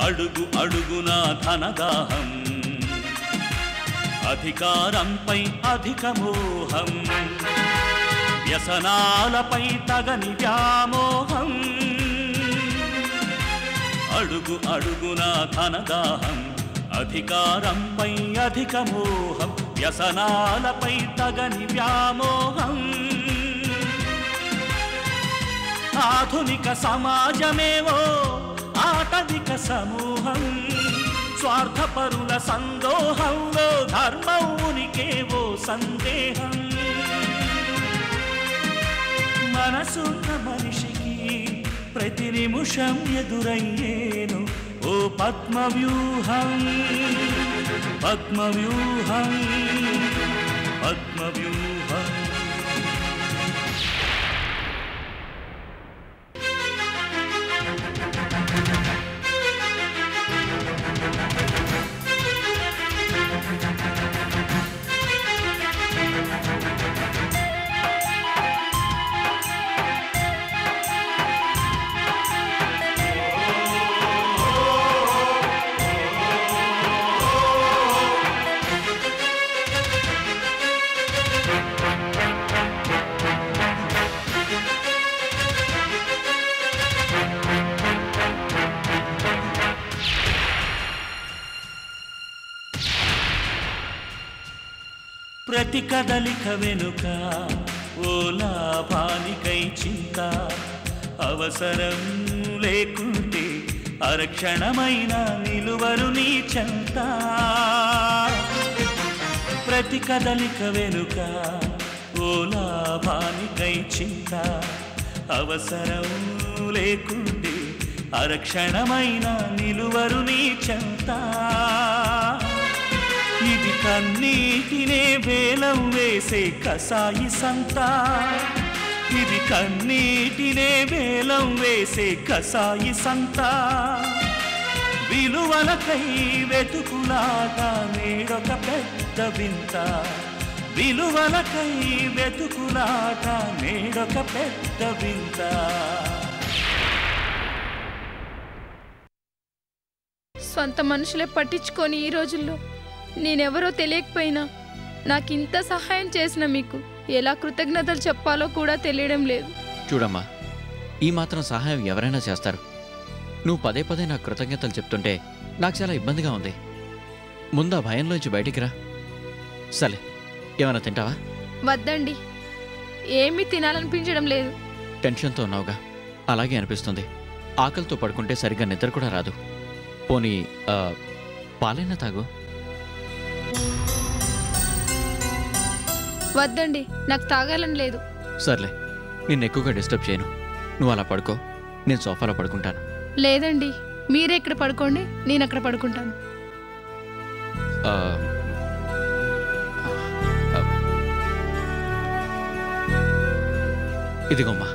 అడుగు అడుగున ధనదాహం. అధికారంపై అధిక మోహం. వ్యసనాలపై తగని వ్యామోహం. అడుగు అడుగున ధనదాహం. అధికారంపై అధిక మోహం. వ్యసనాలపై తగని వ్యామోహం. ఆధునిక సమాజమేవో ఆటవిక సమూహం స్వార్థపరుల సందోహంలో ధర్మం ఉనికేవో సందేహం. మనసున్న మనిషికి ప్రతి నిమిషం ఎదురయ్యేను ఓ పద్మవ్యూహం పద్మవ్యూహం పద్మవ్యూహం. ప్రతి కదలిక వెనుక ఓ లాభానికై చింత. అవసరం లేకుంటే అరక్షణమైన నిలువరు నీ చెంత. ప్రతి కదలిక వెనుక ఓ లాభానికై చింత. అవసరం లేకుంటే అరక్షణమైన నిలువరు నీ చెంతా. కన్నీటినే వేలం వేసే కసాయి సంత. ఇది కన్నీటినే వేలం వేసే కసాయి సంత. విలువలకై వెతుకులాగా నేడొక పెద్ద వింత. విలువలకై వెతుకులాట నేడొక పెద్ద వింత. సొంత మనుషులే పట్టించుకొని ఈ రోజుల్లో నేనెవరో తెలియకపోయినా నాకు ఇంత సహాయం చేసిన మీకు ఎలా కృతజ్ఞతలు చెప్పాలో కూడా తెలియడం లేదు. చూడమ్మా ఈ మాత్రం సహాయం ఎవరైనా చేస్తారు. నువ్వు పదే పదే నాకు కృతజ్ఞతలు చెప్తుంటే నాకు చాలా ఇబ్బందిగా ఉంది. ముందా భయంలోంచి బయటికి రా. సరే ఏమైనా తింటావా? వద్దండి ఏమీ తినాలనిపించడం లేదు. టెన్షన్తో ఉన్నావుగా అలాగే అనిపిస్తుంది. ఆకలితో పడుకుంటే సరిగ్గా నిద్ర కూడా రాదు. పోనీ పాలైనా తాగు. వద్దండి నాకు తాగాలని లేదు. సర్లే నిన్ను ఎక్కువగా డిస్టర్బ్ చేయను. నువ్వు అలా పడుకో నేను సోఫాలో పడుకుంటాను. లేదండి మీరే ఇక్కడ పడుకోండి నేను అక్కడ పడుకుంటాను. ఇదిగోమ్మా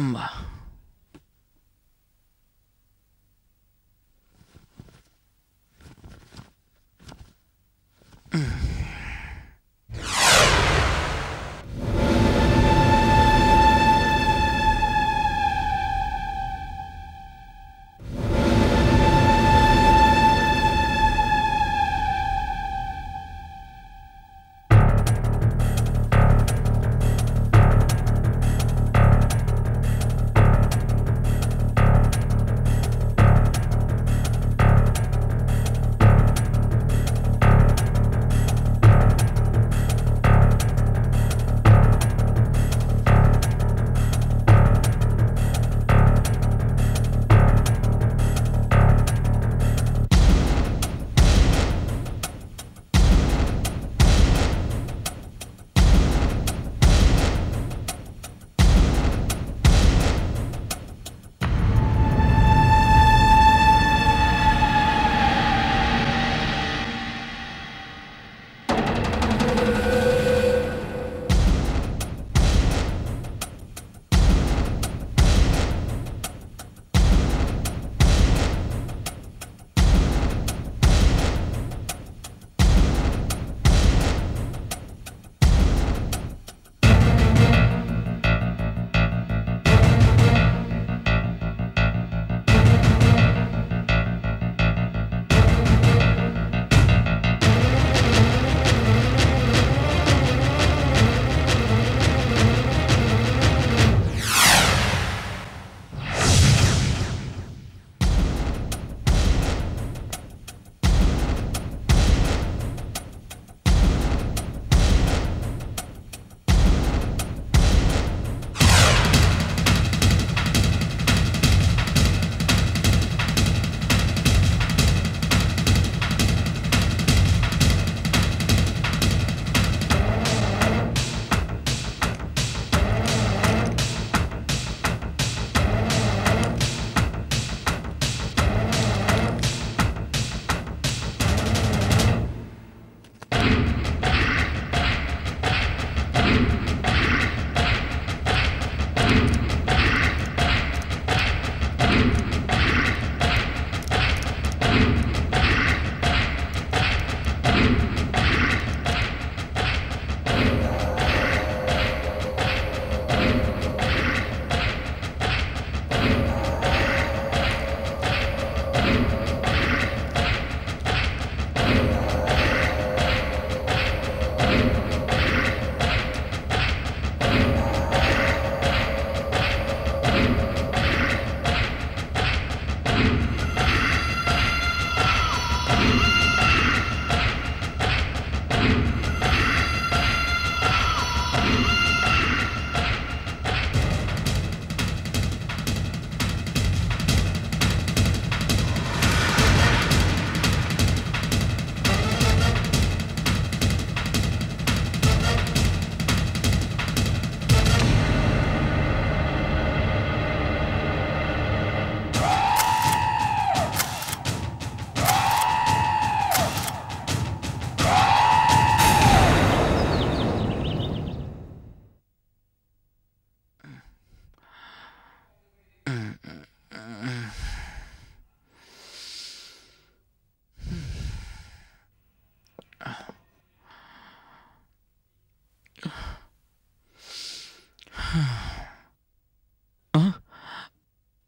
んわ。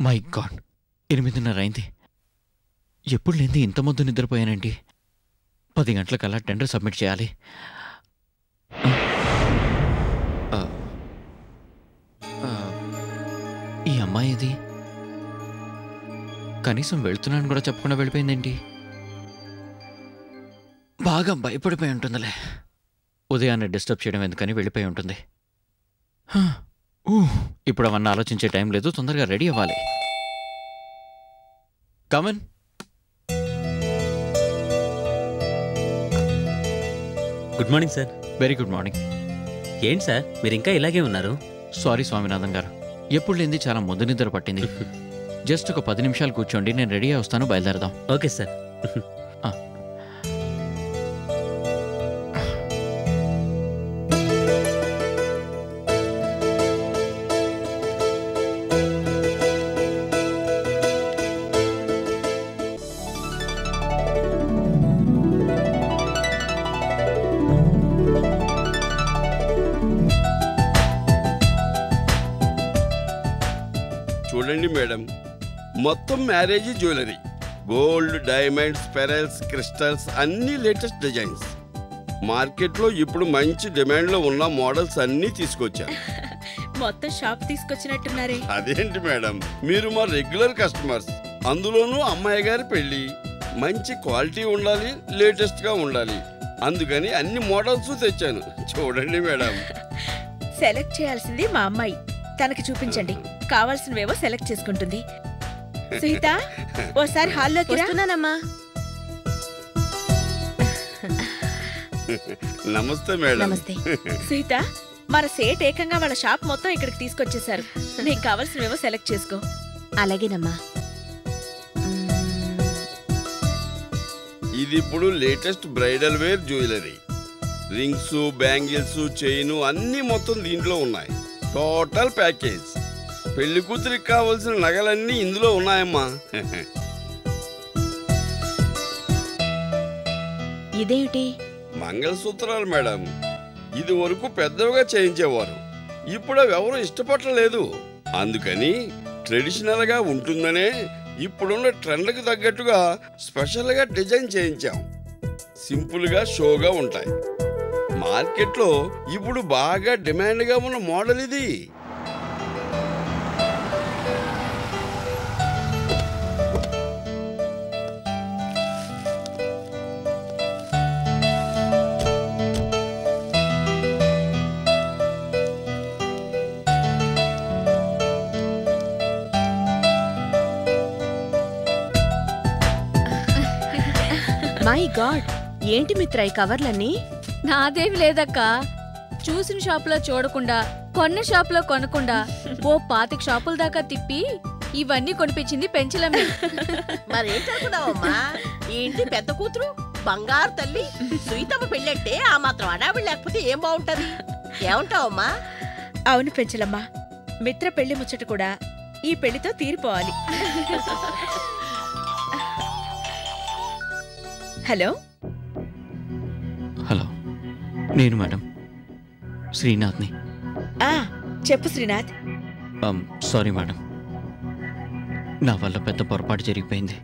మై గాడ్ ఎనిమిదిన్నర అయింది ఎప్పుడు లేని ఇంత ముద్దు నిద్రపోయానండి. పది గంటలకల్లా టెండర్ సబ్మిట్ చేయాలి. ఈ అమ్మాయి ఇది కనీసం వెళ్తున్నాను కూడా చెప్పకుండా వెళ్ళిపోయిందేంటి? బాగా భయపడిపోయి ఉంటుందిలే. ఉదయాన్నే డిస్టర్బ్ చేయడం ఎందుకని వెళ్ళిపోయి ఉంటుంది. హ, ఇప్పుడు అవన్నీ ఆలోచించే టైం లేదు తొందరగా రెడీ అవ్వాలి. Come on good morning sir very good morning ఏంటి సార్? మీరు ఇంకా ఇలాగే ఉన్నారు? సారీ స్వామినాథన్ గారు. ఎప్పుడు లేనిది చాలా ముందు నిద్ర పట్టింది. జస్ట్ ఒక పది నిమిషాలు కూర్చోండి నేను రెడీ వస్తాను బయలుదేరదాం. Okay sir. చూడండి మేడం. మొత్తం marriage jewellery. Gold diamonds pearls crystals అన్ని లేటెస్ట్ డిజైన్స్. మార్కెట్లో ఇప్పుడు మంచి డిమాండ్లో ఉన్న మోడల్స్ అన్నీ తీసుకొచ్చాను మొత్తం షాప్ తీసుకొచ్చినట్టున్నారే. అదేంటి మేడం? మీరు మా రెగ్యులర్ కస్టమర్స్. అందులోనూ అమ్మాయి గారి పెళ్ళి మంచి క్వాలిటీ ఉండాలి లేటెస్ట్గా ఉండాలి. అందుకని అన్ని మోడల్స్ తెచ్చాను. చూడండి మేడం. సెలెక్ట్ చేయాల్సింది మా అమ్మాయి. తనకి చూపించండి. కావాల్సినవేవో సెలెక్ట్ చేసుకుంటుంది. సుహిత ఓసారి హాల్లోకి వస్తున్నానమ్మా. నమస్తే మేడం. నమస్తే. సుహిత మన సేట్ ఏకంగా వాళ్ళ షాప్ మొత్తం ఇక్కడికి తీసుకొచ్చేసారు నీకు కావాల్సినవేవో సెలెక్ట్ చేసుకో. అలాగేనమ్మా. మ్మ్. ఇది ఇప్పుడు latest bridal wear jewellery. Rings bangles chain అన్ని మొత్తం దీంట్లో ఉన్నాయి. Total package. పెళ్ళి కూతురికి కావాల్సిన నగలన్నీ ఇందులో ఉన్నాయమ్మా. ఇదేమిటి? మంగళసూత్రాలు మేడం. ఇది వరకు పెద్దవిగా చేయించేవారు. ఇప్పుడు అవి ఎవరు ఇష్టపడలేదు అందుకని ట్రెడిషనల్గా ఉంటుందనే ఇప్పుడున్న ట్రెండ్కి తగ్గట్టుగా స్పెషల్గా డిజైన్ చేయించాం. సింపుల్గా షోగా ఉంటాయి. మార్కెట్లో ఇప్పుడు బాగా డిమాండ్గా ఉన్న మోడల్ ఇది. మై గాడ్ ఏంటి మిత్ర ఈ కవర్లన్నీ? నాదేమి లేదక్క. చూసిన షాపులో చూడకుండా కొన్న షాపులో కొనకుండా ఓ పాతిక షాపుల దాకా తిప్పి ఇవన్నీ కొనిపించింది పెంచలమ్మే. మరేంటనుకున్నావమ్మా? ఈ ఇంటి పెద్ద కూతురు బంగారు తల్లి సుయితమ్మ పెళ్ళంటే ఆ మాత్రం అడావిడి లేకపోతే ఏం బాగుంటది ఏమంటావమ్మా? అవును పెంచలమ్మా. మిత్ర పెళ్ళి ముచ్చట కూడా ఈ పెళ్ళితో తీరిపోవాలి. హలో? హలో నేను మేడం శ్రీనాథ్ని. ఆ చెప్పు శ్రీనాథ్. అమ్, సారీ మేడం. నా వల్ల పెద్ద పొరపాటు జరిగిపోయింది.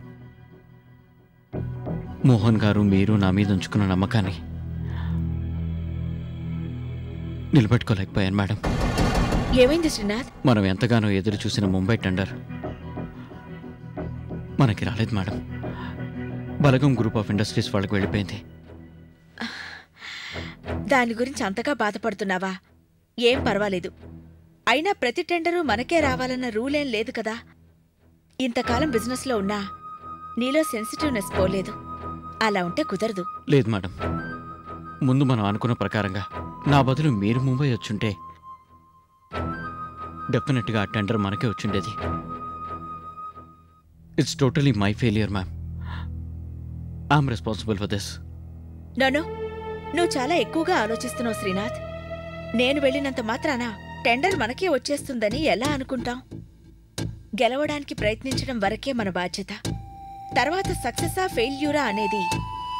మోహన్ గారు మీరు నా మీద ఉంచుకున్న నమ్మకాన్ని నిలబెట్టుకోలేకపోయాను మేడం. ఏమైంది శ్రీనాథ్? మనం ఎంతగానో ఎదురు చూసిన ముంబై టెండర్. మనకి రాలేదు madam. Balagam group of industries వాళ్ళకి వెళ్ళిపోయింది. దాని గురించి అంతగా బాధపడుతున్నావా? ఏం పర్వాలేదు. అయినా ప్రతి టెండరు మనకే రావాలన్న రూలేం లేదు కదా. ఇంతకాలం బిజినెస్లో ఉన్నా నీలో సెన్సిటివ్నెస్ పోలేదు. అలా ఉంటే కుదరదు. లేదు మేడం. ముందు మనం అనుకున్న ప్రకారంగా నా బదులు మీరు ముంబై వచ్చుంటే డెఫినెట్గా ఆ టెండర్ మనకే వచ్చుండేది. It's totally my failure ma'am I'm responsible for this no no నువ్వు చాలా ఎక్కువగా ఆలోచిస్తున్నావు శ్రీనాథ్. నేను వెళ్ళినంత మాత్రాన టెండర్ మనకే వచ్చేస్తుందని ఎలా అనుకుంటాం గెలవడానికి ప్రయత్నించడం వరకే మన బాధ్యత. తర్వాత సక్సెసా ఫెయిల్యూరా అనేది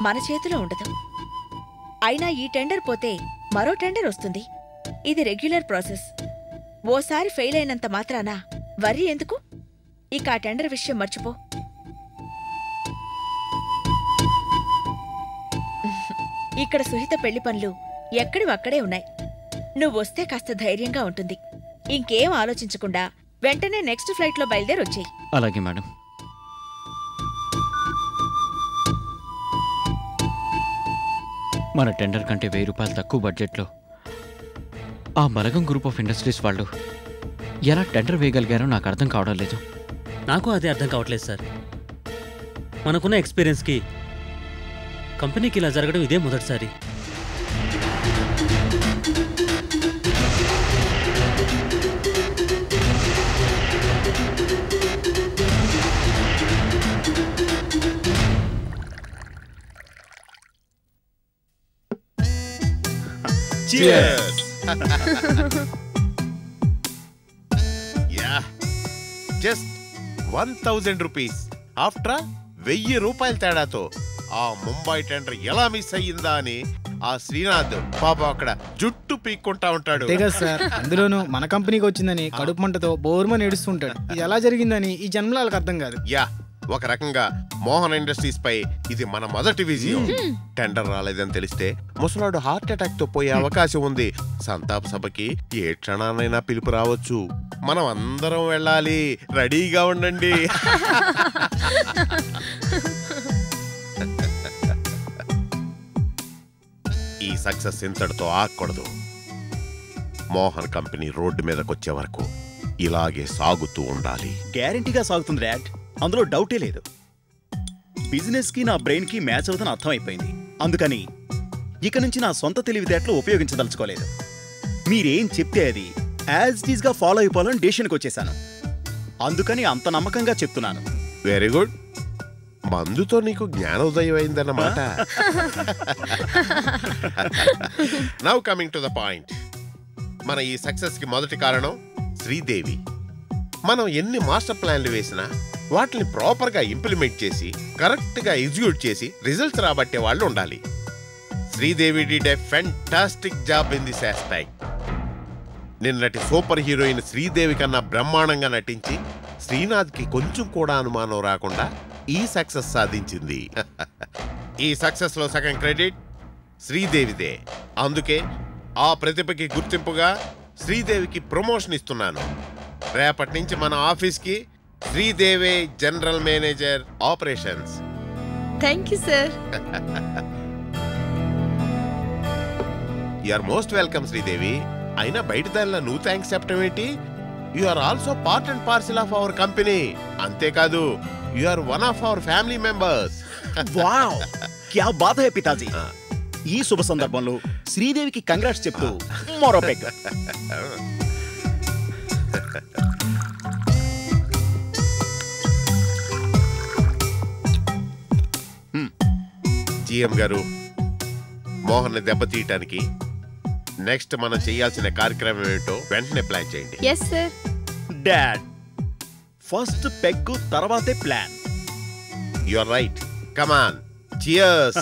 మన చేతిలో ఉండదు. అయినా ఈ టెండర్ పోతే మరో టెండర్ వస్తుంది. ఇది రెగ్యులర్ ప్రాసెస్ ఓసారి ఫెయిల్ అయినంత మాత్రాన వరి ఎందుకు? ఇక ఆ టెండర్ విషయం మర్చిపో. ఇక్కడ సుహిత పెళ్ళి పనులు ఎక్కడివక్కడే ఉన్నాయి. నువ్వు వస్తే కాస్త ధైర్యంగా ఉంటుంది. ఇంకేం ఆలోచించకుండా వెంటనే నెక్స్ట్ ఫ్లైట్లో బయలుదేరి వచ్చేయి అలాగే మేడం. మన టెండర్ కంటే వెయ్యి రూపాయలు తక్కువ బడ్జెట్లో. ఆ బలగం గ్రూప్ ఆఫ్ ఇండస్ట్రీస్ వాళ్ళు ఎలా టెండర్ వేయగలిగారో నాకు అర్థం కావడం లేదు. నాకు అదే అర్థం కావట్లేదు సార్. మనకున్న ఎక్స్పీరియన్స్కి కంపెనీకి ఇలా జరగడం ఇదే మొదటిసారి yeah just one thousand rupees after వెయ్యి రూపాయల తేడాతో ఆ ముంబై టెండర్ ఎలా మిస్ అయ్యిందా అని ఆ శ్రీనాథ్ పాప అక్కడ జుట్టు పీక్కుంటా ఉంటాడు. సార్. అందులోనూ మన కంపెనీకి వచ్చిందని కడుపు మంటతో బోర్మని ఏడుస్తుంటాడు. ఇది ఎలా జరిగిందని ఈ జన్మలో వాళ్ళకి అర్థం కాదు. యా ఒక రకంగా మోహన్ ఇండస్ట్రీస్ పై ఇది మన మొదటి విజయం. టెండర్ రాలేదని తెలిస్తే ముసలాడు హార్ట్ అటాక్తో పోయే అవకాశం ఉంది. సంతాప సభకి ఏ క్షణానైనా పిలుపు రావచ్చు. మనం అందరం వెళ్ళాలి. రెడీగా ఉండండి. సక్సెస్ ఇంతటితో ఆగకూడదు. మోహన్ కంపెనీ రోడ్డు మీదకి వచ్చే వరకు ఇలాగే సాగుతూ ఉండాలి. గ్యారంటీగా సాగుతుంది డాడ్. అందులో డౌటే లేదు. బిజినెస్కి నా బ్రెయిన్కి మ్యాచ్ అవుతుందని అర్థమైపోయింది. అందుకని ఇక నుంచి నా సొంత తెలివితేటలు ఉపయోగించదలుచుకోలేదు. మీరేం చెప్తే అది యాజ్ ఇట్ ఈస్గా ఫాలో అయిపోవాలని డెసిషన్కి వచ్చేసాను అందుకని అంత నమ్మకంగా చెప్తున్నాను. Very good. మందుతో నీకు జ్ఞానోదయం అయిందన్నమాట now coming to the point మన ఈ సక్సెస్కి మొదటి కారణం శ్రీదేవి. మనం ఎన్ని మాస్టర్ ప్లాన్లు వేసినా వాటిని ప్రాపర్గా ఇంప్లిమెంట్ చేసి కరెక్ట్గా ఎగ్జిక్యూట్ చేసి రిజల్ట్స్ రాబట్టే వాళ్ళు ఉండాలి. Sridevi did a fantastic job in this aspect నిన్నటి సూపర్ హీరోయిన్ శ్రీదేవి కన్నా బ్రహ్మాండంగా నటించి శ్రీనాథ్కి కొంచెం కూడా అనుమానం రాకుండా ఈ సక్సెస్ సాధించింది. ఈ సక్సెస్లో సగం క్రెడిట్ శ్రీదేవిదే. అందుకే ఆ ప్రతిభకి గుర్తింపుగా శ్రీదేవికి ప్రమోషన్ ఇస్తున్నాను. రేపటి నుంచి మన ఆఫీస్కి శ్రీదేవే general manager operations. Thank you sir are most welcome Sridevi. అయినా బయట దానిలో నువ్వు థ్యాంక్స్ చెప్పడం ఏంటి? You are also part and parcel of our company అంతేకాదు you are one of our family members wow క్యా బాధ హై పితాజీ ఈ శుభ సందర్భంలో శ్రీదేవికి కంగ్రాట్స్ చెప్తూ మరో పెగ్ జిఎం గారు మోహన్ దెబ్బతీయటానికి నెక్స్ట్ మనం చేయాల్సిన కార్యక్రమం ఏమిటో వెంటనే ప్లాన్ చేయండి yes sir dad first peg తర్వాతే plan. You are right come on cheers.